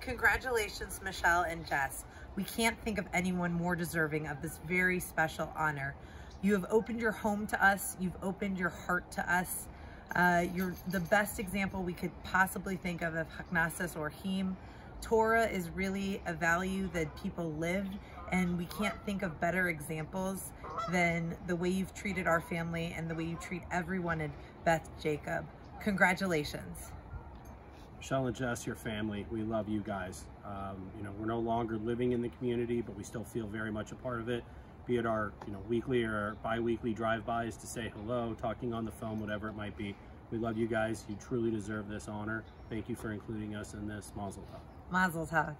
Congratulations, Michelle and Jess. We can't think of anyone more deserving of this very special honor. You have opened your home to us. You've opened your heart to us. Uh, you're the best example we could possibly think of of Hachnasas Orchim. Torah is really a value that people live and we can't think of better examples than the way you've treated our family and the way you treat everyone in Beth Jacob. Congratulations. Michelle and Jess, your family, we love you guys. Um, you know, we're no longer living in the community, but we still feel very much a part of it, be it our, you know, weekly or bi-weekly drive-bys to say hello, talking on the phone, whatever it might be. We love you guys. You truly deserve this honor. Thank you for including us in this. Mazel tov. Mazel tov.